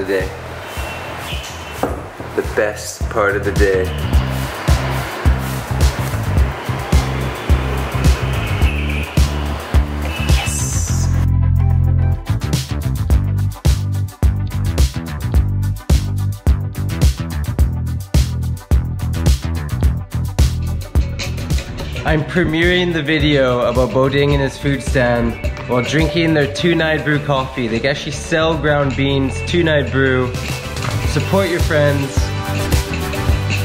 the day. The best part of the day. I'm premiering the video about Boding and his food stand while drinking their two night brew coffee. They actually sell ground beans, two night brew. Support your friends.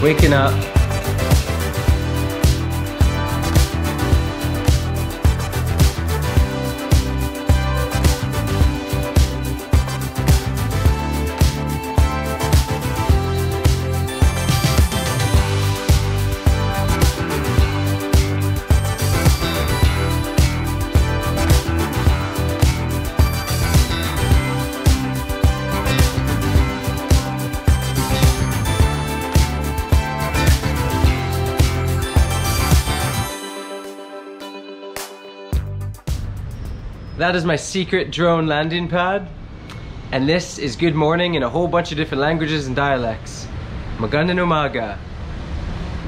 Waking up. That is my secret drone landing pad. And this is good morning in a whole bunch of different languages and dialects. Magandang umaga.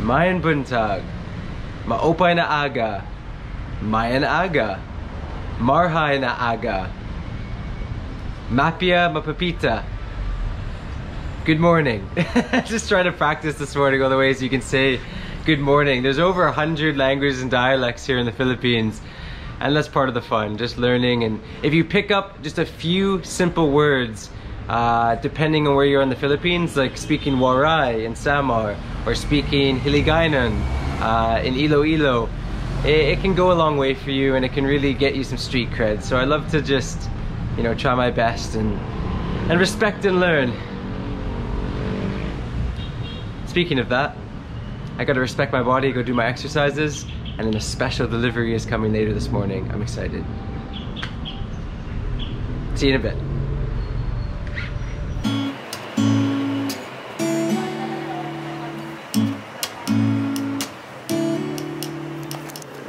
Mayan buntag. Maopay na aga. Mayan aga. Marhay na aga. Mapia mapapita. Good morning. Just trying to practice this morning all the ways you can say good morning. There's over a hundred languages and dialects here in the Philippines and that's part of the fun just learning. And if you pick up just a few simple words uh, depending on where you're in the Philippines like speaking Waray in Samar or speaking Hiligaynon uh, in Iloilo it, it, can go a long way for you and it can really get you some street cred. So I love to just you know try my best and and respect and learn. Speaking of that I gotta respect my body go do my exercises and then a special delivery is coming later this morning. I'm excited. See you in a bit.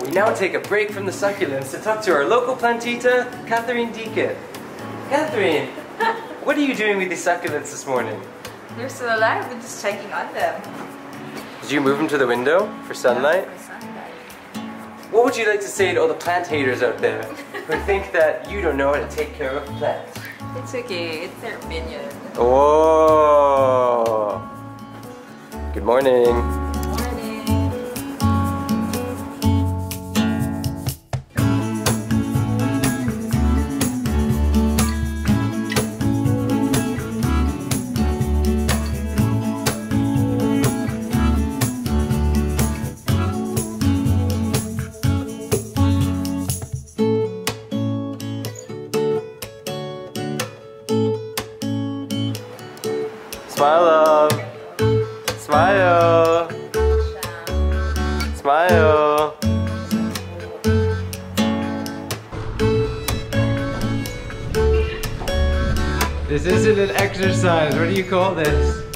We now take a break from the succulents to talk to our local plantita, Catherine Deacon. Catherine, what are you doing with these succulents this morning? They're still alive, we're just checking on them. Did you move them to the window for sunlight? Yeah, for sunlight. What would you like to say to all the plant haters out there who think that you don't know how to take care of plants? It's okay, it's their opinion. Oh. Good morning. Morning. You call this?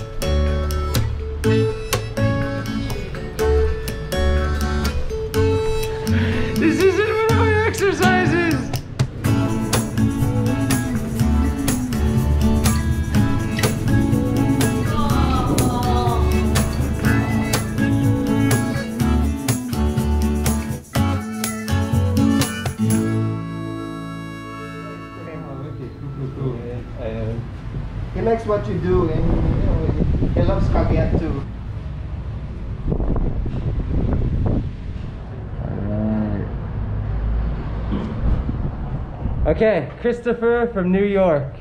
Likes what you do and you know, he loves Kagiat too. Okay, Christopher from New York.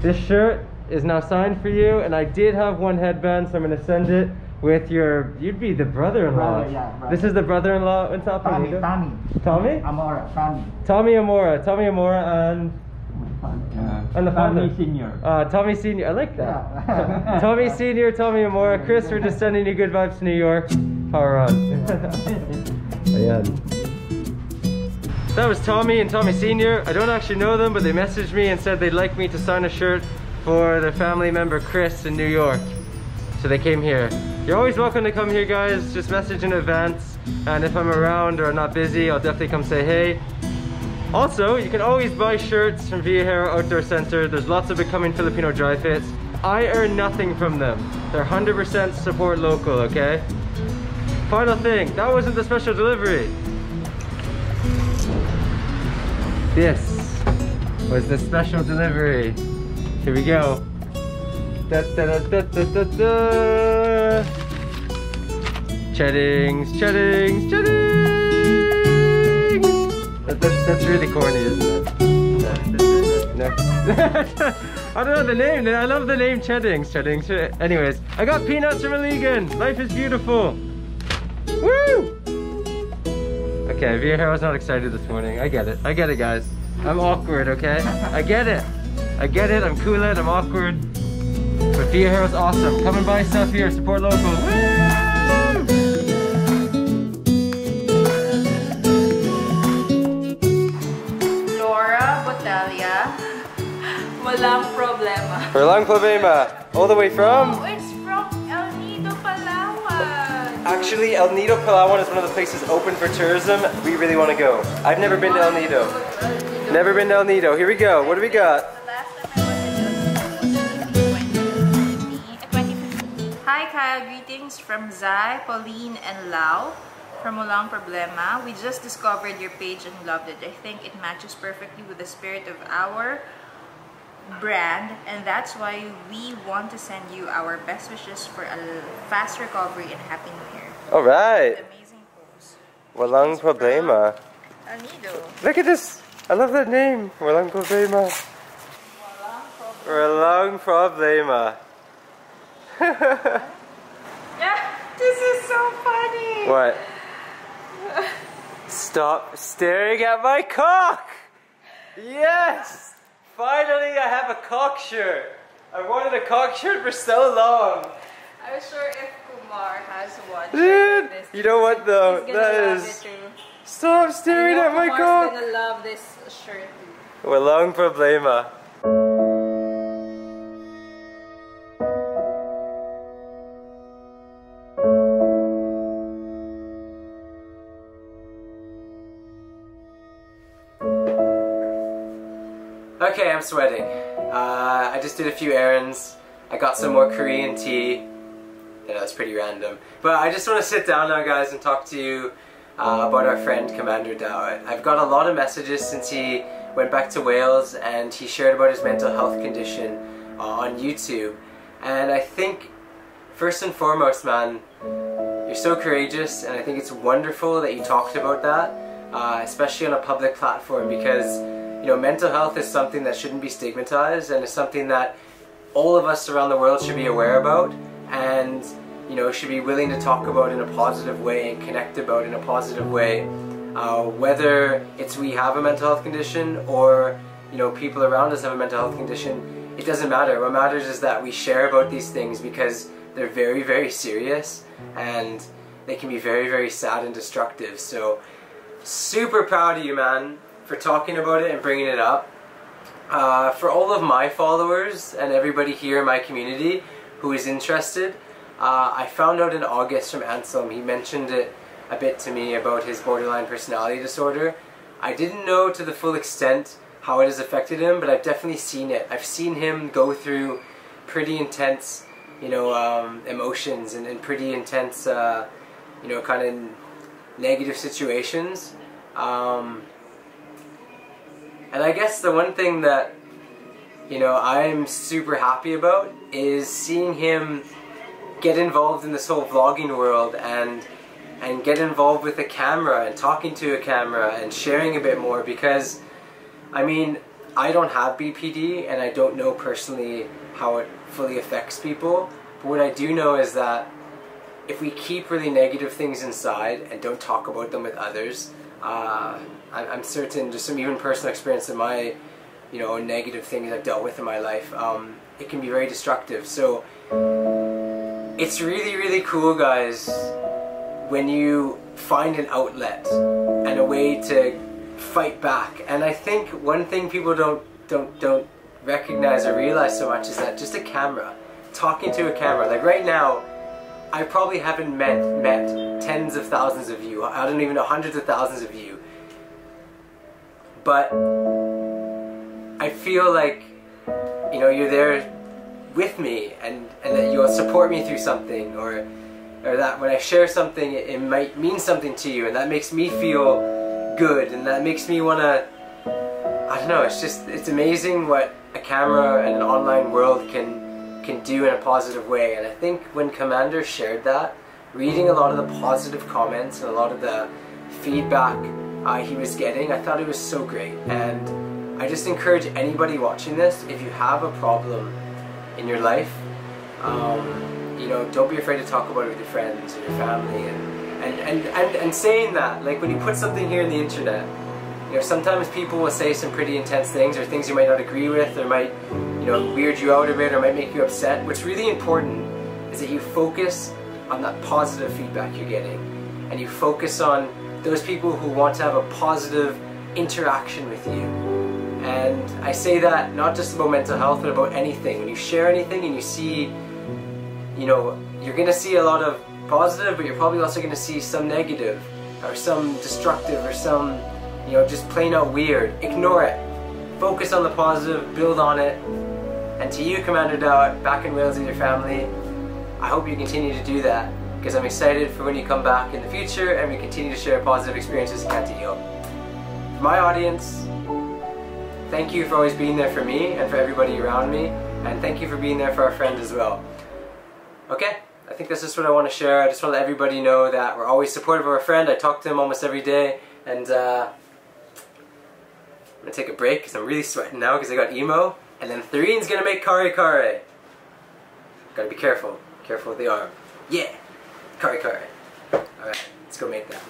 This shirt is now signed for you, and I did have one headband, so I'm gonna send it with your. You'd be the brother-in-law. Brother, yeah, brother. This is the brother-in-law. What's up, Tommy. Tommy. Tommy? Amora, Tommy. Tommy Amora. Tommy Amora and and the Tommy father. Senior. Uh, Tommy Senior. I like that. Yeah. Tommy Senior, Tommy Amora. Chris, we're just sending you good vibes to New York. Power on. Ayan. That was Tommy and Tommy Senior. I don't actually know them, but they messaged me and said they'd like me to sign a shirt for their family member Chris in New York. So they came here. You're always welcome to come here, guys. Just message in advance. And if I'm around or not busy, I'll definitely come say hey. Also, you can always buy shirts from Viajero Outdoor Center. There's lots of becoming Filipino dry fits. I earn nothing from them. They're 100% support local, okay? Final thing, that wasn't the special delivery. This was the special delivery. Here we go. Da, da, da, da, da, da. Cheddings, cheddings, cheddings! That, that, that's really corny, isn't it? No. I don't know the name. I love the name Cheddings. Cheddings. Anyways, I got peanuts from Iligan. Life is beautiful. Woo! Okay, Viajero's not excited this morning. I get it. I get it, guys. I'm awkward, okay? I get it. I get it. I'm cool it. I'm awkward. But Viajero's awesome. Come and buy stuff here. Support local. Woo! Walang problema. Walang problema. All the way from? Oh, it's from El Nido, Palawan. Actually, El Nido Palawan is one of the places open for tourism. We really want to go. I've never been to oh, El Nido. Never been to El Nido. Here we go. What do we got? The last time I was in Hi Kyle, greetings from Zai, Pauline, and Lau from Walang Problema. We just discovered your page and loved it. I think it matches perfectly with the spirit of our brand and that's why we want to send you our best wishes for a fast recovery and happy new year. All right. Amazing pose. Walang problema. El Nido. Look at this. I love that name. Walang problema. Walang problema. Yeah, this is so funny. what? Stop staring at my cock! Yes! Finally, I have a cock shirt. I wanted a cock shirt for so long. I'm sure if Kumar has one, Dude, this, you know what though? That love is. it too. Stop staring at my Kumar's cock! gonna love this shirt. Walang problema. Okay, I'm sweating. Uh, I just did a few errands. I got some more Korean tea. Yeah, that's pretty random. But I just want to sit down now, guys, and talk to you uh, about our friend Commander Daot. I've got a lot of messages since he went back to Wales and he shared about his mental health condition uh, on YouTube. And I think, first and foremost, man, you're so courageous, and I think it's wonderful that you talked about that, uh, especially on a public platform, because you know mental health is something that shouldn't be stigmatized, and it's something that all of us around the world should be aware about, and you know should be willing to talk about in a positive way and connect about in a positive way, uh, whether it's we have a mental health condition or you know people around us have a mental health condition. It doesn't matter. What matters is that we share about these things because they're very, very serious and they can be very, very sad and destructive. So, super proud of you, man, for talking about it and bringing it up. Uh, for all of my followers and everybody here in my community who is interested, uh, I found out in August from Anselm, he mentioned it a bit to me about his borderline personality disorder. I didn't know to the full extent how it has affected him, but I've definitely seen it. I've seen him go through pretty intense, you know, um, emotions and, and pretty intense, uh, you know, kind of negative situations. Um, and I guess the one thing that, you know, I'm super happy about is seeing him get involved in this whole vlogging world and and get involved with a camera and talking to a camera and sharing a bit more because I mean I don't have BPD and I don't know personally how it fully affects people. But what I do know is that if we keep really negative things inside and don't talk about them with others uh, I- I'm certain just some even personal experience of my you know negative things I've dealt with in my life um, it can be very destructive. So it's really really cool guys when you find an outlet and a way to fight back. And i think one thing people don't don't don't recognize or realize so much is that just a camera talking to a camera like right now i probably haven't met met tens of thousands of you. I don't even know hundreds of thousands of you but I feel like you know you're there with me and, and that you'll support me through something or or that when I share something it, it might mean something to you and that makes me feel good and that makes me want to I don't know it's just it's amazing what a camera and an online world can can do in a positive way. And I think when Commander shared that reading a lot of the positive comments and a lot of the feedback uh, he was getting. I thought it was so great. And I just encourage anybody watching this if you have a problem in your life um, you know don't be afraid to talk about it with your friends or your family. And, and, and, and, and saying that like when you put something here in the internet you know sometimes people will say some pretty intense things or things you might not agree with or might you know weird you out a bit or might make you upset. What's really important is that you focus on that positive feedback you're getting and you focus on those people who want to have a positive interaction with you. And I say that not just about mental health but about anything. When you share anything and you see you know you're gonna see a lot of positive but you're probably also gonna see some negative or some destructive or some you know just plain out weird. Ignore it. Focus on the positive build on it. And to you Commander Daot back in Wales with your family I hope you continue to do that because I'm excited for when you come back in the future and we continue to share positive experiences in County Hill. For my audience, thank you for always being there for me and for everybody around me and thank you for being there for our friend as well. Okay, I think that's just what I want to share. I just want to let everybody know that we're always supportive of our friend. I talk to him almost every day and uh, I'm going to take a break because I'm really sweating now because I got emo and then Three's going to make kare kare. Gotta be careful. Careful with the arm. Yeah! Kare kare. Alright, let's go make that.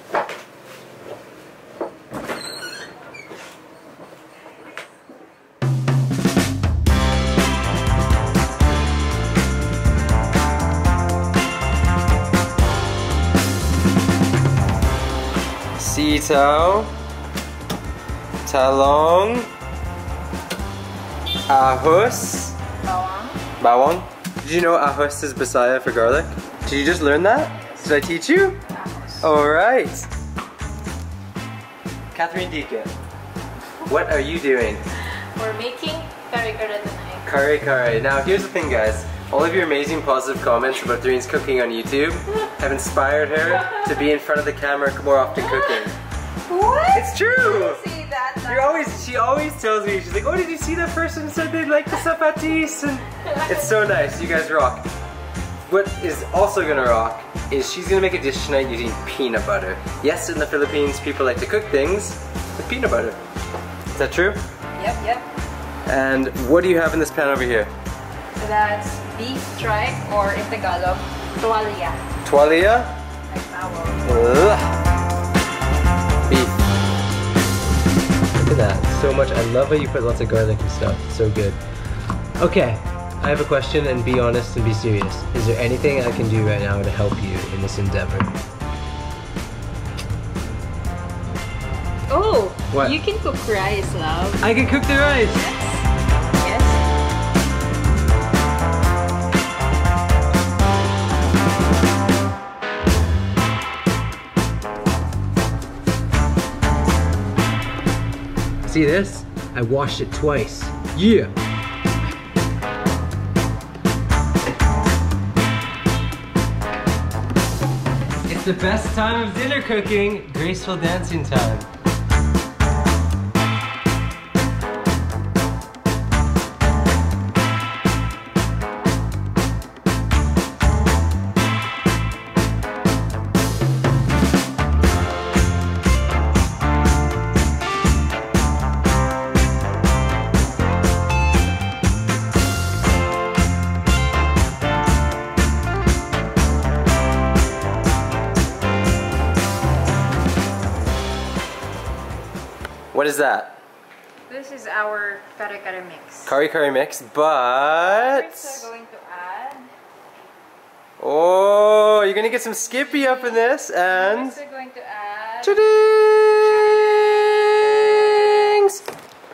Sito, talong, ahus, Bawang. bawang. Did you know ahus is Bisaya for garlic? Did you just learn that? Did I teach you? Alright. Catherine Deacon, what are you doing? We're making kare-kare tonight. Kare kare. Now here's the thing guys. All of your amazing positive comments about Doreen's cooking on YouTube have inspired her to be in front of the camera more often cooking. What? It's true! That? You're always, she always tells me, she's like, oh, did you see that person said they like the sapatis? And it's so nice, you guys rock. What is also gonna rock is she's gonna make a dish tonight using peanut butter. Yes, in the Philippines, people like to cook things with peanut butter. Is that true? Yep, yep. And what do you have in this pan over here? That's beef tripe or in Tagalog, tuwalya. Tuwalya? Like. Beef. Look at that, so much. I love how you put lots of garlic and stuff. So good. Okay, I have a question and be honest and be serious. Is there anything I can do right now to help you in this endeavor? Oh, What? you can cook rice, love. I can cook the rice! Yes. See this? I washed it twice. Yeah! It's the best time of dinner cooking, graceful dancing time. What is that? This is our kare kare mix. Kare kare mix, but... We're going to add. Oh, you're gonna get some Skippy up in this and... Next, we're going to add. Cha-dings!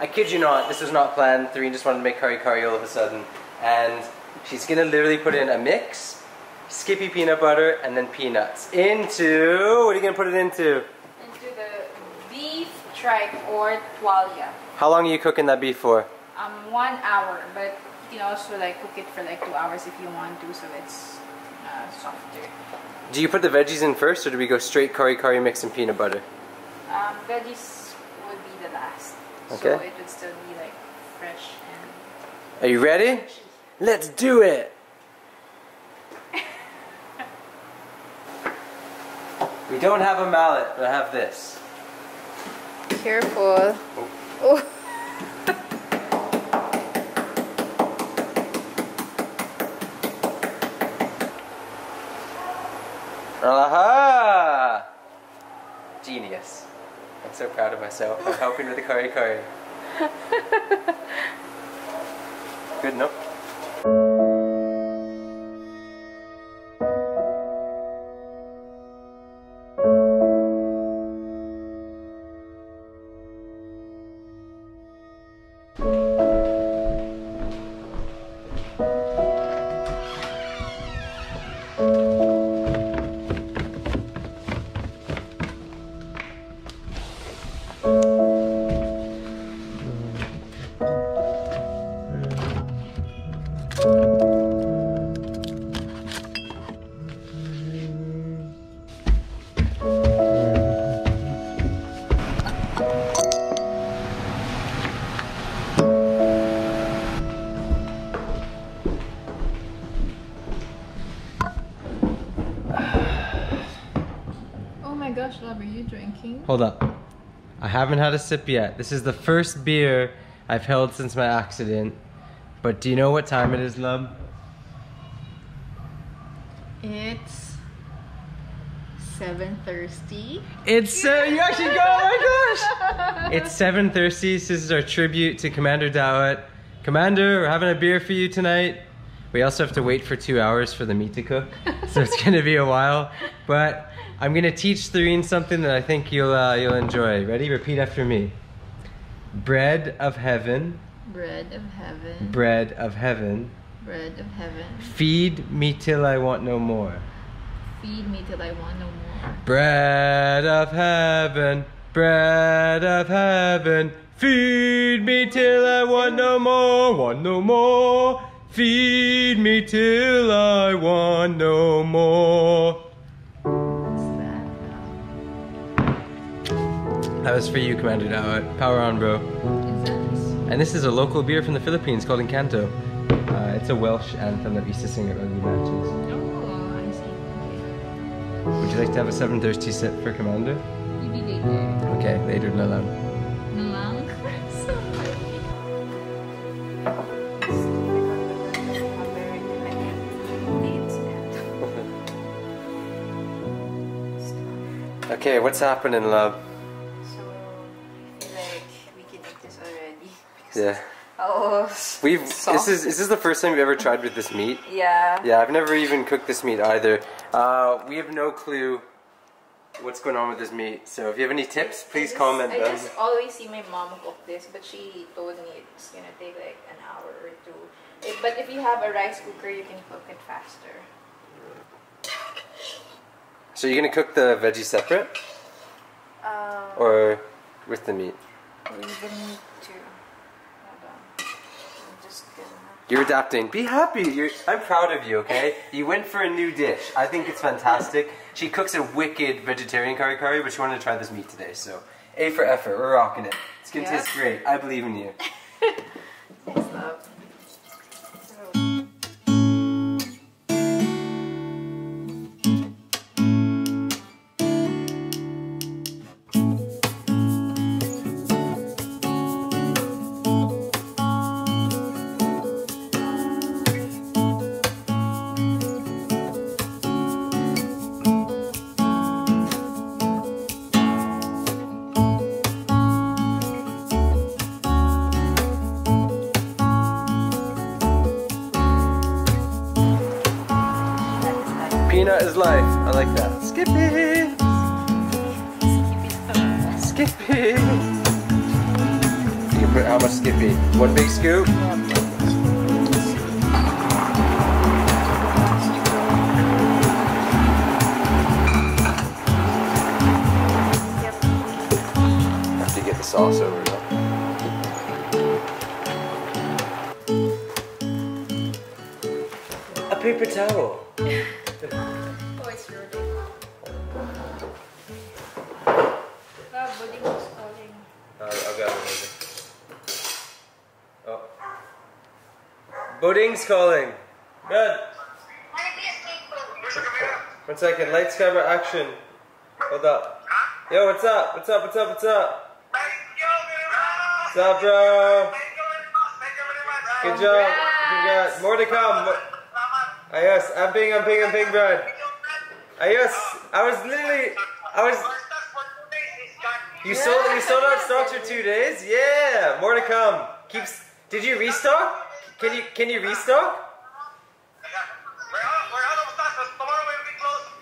I kid you not, this was not planned. Therese just wanted to make kare kare all of a sudden. And she's gonna literally put in a mix, Skippy peanut butter, and then peanuts. Into, what are you gonna put it into? Into the beef tripe or tuwalya. How long are you cooking that beef for? Um, one hour, but you can also like cook it for like two hours if you want to, so it's uh, softer. Do you put the veggies in first, or do we go straight kare kare mix and peanut butter? Um, veggies would be the last, so Okay. it would still be like fresh and Are you ready? Let's do it! we don't have a mallet, but I have this. Careful. Oh. Aha! Genius. I'm so proud of myself. I'm helping with the kare kare. Good enough. My gosh, love, are you drinking? Hold up. I haven't had a sip yet. This is the first beer I've held since my accident. But do you know what time it is, love? It's 7.30. It's uh, you actually go. Oh my gosh! It's 7.30. This is our tribute to Commander Daot. Commander, we're having a beer for you tonight. We also have to wait for two hours for the meat to cook, so it's gonna be a while. But I'm gonna teach Thureen something that I think you'll uh, you'll enjoy. Ready? Repeat after me. Bread of heaven, Bread of heaven. bread of heaven. Bread of heaven. Feed me till I want no more. Feed me till I want no more. Bread of heaven, bread of heaven, feed me till I want no more, want no more. Feed me till I want no more. That? That was for you, Commander Daot. Power on, bro. And this is a local beer from the Philippines called Engkanto. Uh, it's a Welsh anthem that we used to sing at rugby matches. Oh, I see. Okay. Would you like to have a 730 sip for Commander? Maybe later. Okay, later, no love. No lang. so Okay, what's happening, love? Yeah. Oh, We've soft. this is is this the first time we've ever tried with this meat? Yeah. Yeah, I've never even cooked this meat either. Uh, we have no clue what's going on with this meat. So if you have any tips, please I just- comment I them. just always see my mom cook this, but she told me it's gonna take like an hour or two. If, but if you have a rice cooker, you can cook it faster. So you're gonna cook the veggies separate Um, or with the meat? we even need to. Hold on. I'm just gonna. You're adapting. Be happy. You're, I'm proud of you. Okay, you went for a new dish. I think it's fantastic. She cooks a wicked vegetarian kare kare, but she wanted to try this meat today. So A for effort. We're rocking it. It's gonna Yeah. taste great. I believe in you. I like that. Skippy. Skippy. You can put how much Skippy? One big scoop. Have to get the sauce over though. A paper towel. Boding's calling. Good. One second. Lights, camera, action. Hold up. Yo, what's up? What's up? What's up? What's up? What's up, bro? Good job. Congrats. More to come. Mo- ah, Ayos. I'm ping, I'm ping, I'm ping, Brad. Ayos. Ah, I was literally, I was, you sold, you sold out stocks for two days? Yeah. More to come. Keeps, did you restock? Can you, can you restock?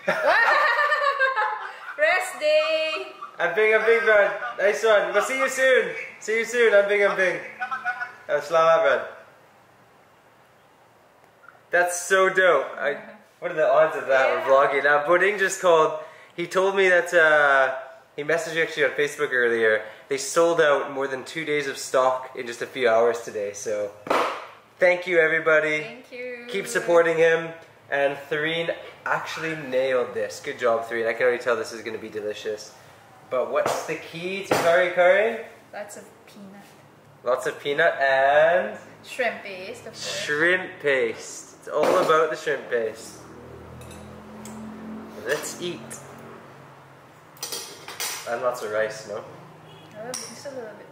Rest day! I'm ping, I'm ping, Brad. Nice one. We'll see you soon. See you soon. I'm ping, I'm ping. Oh, Salamat, Brad. That's so dope. I, what are the odds of that? We're vlogging. Now, Boding just called. He told me that uh, he messaged me actually on Facebook earlier. They sold out more than two days of stock in just a few hours today. So, thank you, everybody. Thank you. Keep supporting him. And Therine actually nailed this. Good job, Therine. I can already tell this is going to be delicious. But what's the key to kare kare? Lots of peanut. Lots of peanut and Shrimp paste, of course. shrimp paste. It's all about the shrimp paste. Let's eat. And lots of rice, no? Oh, just a little bit.